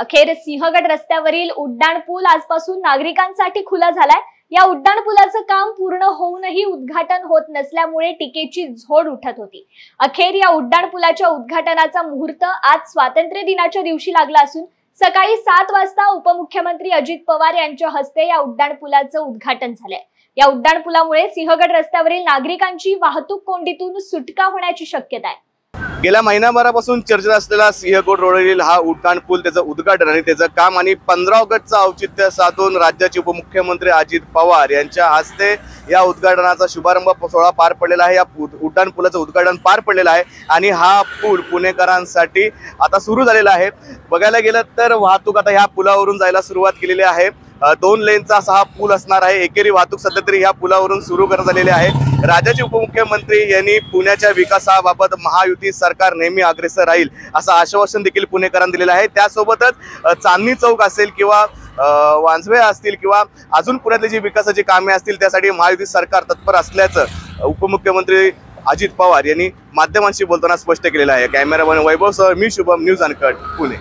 अखेर सिंहगड रस्त्यावरील उड्डाण पूल आजपासून नागरिकांसाठी खुला झालाय. या उड्डाण पुलाचं काम पूर्ण होऊनही उद्घाटन होत नसल्यामुळे टीकेची झोड उठत होती. अखेर या उड्डाण पुलाच्या उद्घाटनाचा मुहूर्त आज स्वातंत्र्य दिनाच्या दिवशी लागला असून सकाळी सात वाजता उपमुख्यमंत्री अजित पवार यांच्या हस्ते या उड्डाण पुलाचं उद्घाटन झालंय. या उड्डाण पुलामुळे सिंहगड रस्त्यावरील नागरिकांची वाहतूक कोंडीतून सुटका होण्याची शक्यता आहे. गेल्या महिनाभरापासून चर्चेत असलेला सिंहकोट रोडवरील हा उड्डाण पूल त्याचं उद्घाटन आणि त्याचं काम आणि पंधरा ऑगस्टचं औचित्य साधून राज्याचे उपमुख्यमंत्री अजित पवार यांच्या हस्ते या उद्घाटनाचा शुभारंभ सोहळा पार पडलेला आहे. या उड्डाण पुलाचं उद्घाटन पार पडलेलं आहे आणि हा पूल पुणेकरांसाठी आता सुरू झालेला आहे. बघायला गेलं तर वाहतूक आता ह्या पुलावरून जायला सुरुवात केलेली आहे. दोन लेनचा असा हा पूल असणार आहे. एकेरी वाहतूक सध्या तरी ह्या पुलावरून सुरू करण्यात आलेली आहे. राज्याचे उपमुख्यमंत्री यांनी पुण्याच्या विकासाबाबत महायुती सरकार नेहमी अग्रेसर राहील असं आश्वासन देखील पुणेकरांना दिलेलं आहे. त्यासोबतच चांदणी चौक असेल किंवा वांजवे असतील किंवा अजून पुण्यातली जी विकासाची कामे असतील त्यासाठी महायुती सरकार तत्पर असल्याचं उपमुख्यमंत्री अजित पवार यांनी माध्यमांशी बोलताना स्पष्ट केलेलं आहे. कॅमेरामॅन वैभव सह मी शुभम न्यूज अनकट पुणे.